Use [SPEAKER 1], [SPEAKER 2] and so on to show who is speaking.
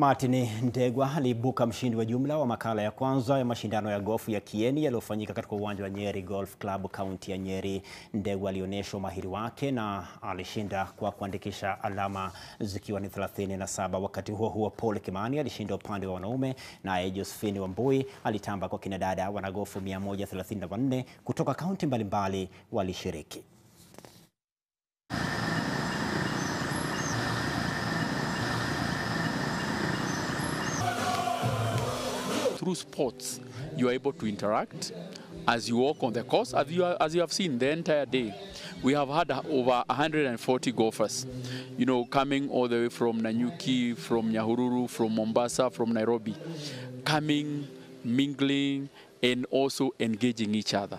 [SPEAKER 1] Martin Ndegwa aliibuka mshindi wa jumla wa makala ya kwanza ya mashindano ya gofu ya Kieni yaliyofanyika katika uwanja wa Nyeri Golf Club kaunti ya Nyeri. Ndegwa alionyesha umahiri wake na alishinda kwa kuandikisha alama zikiwa ni 37. Wakati huo huo, Paul Kimani alishinda upande wa wanaume, naye Josephine Wambui alitamba kwa kinadada. Wanagofu 134 kutoka kaunti mbalimbali walishiriki.
[SPEAKER 2] Through sports, you are able to interact as you walk on the course. As you, as you have seen the entire day, we have had over 140 golfers, you know, coming all the way from Nanyuki, from Nyahururu, from Mombasa, from Nairobi, coming, mingling, and also engaging each other.